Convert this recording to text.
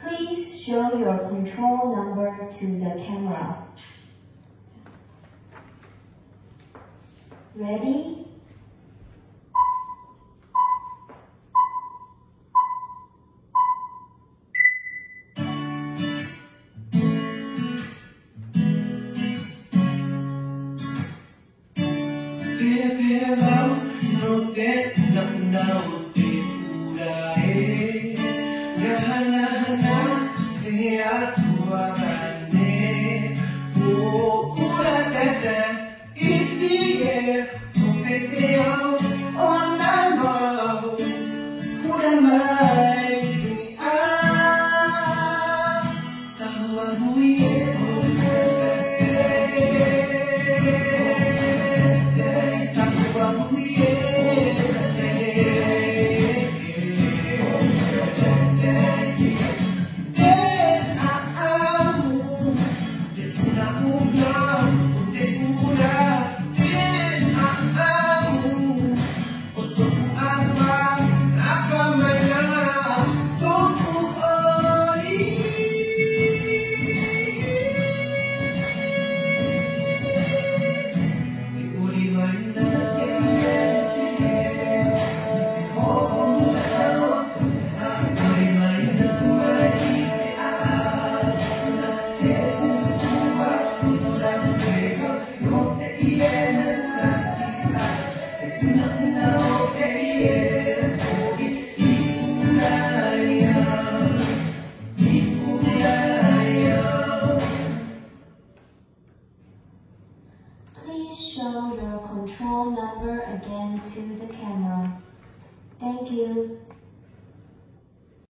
Please show your control number to the camera. Ready? Tahu Please show your control number again to the camera. Thank you.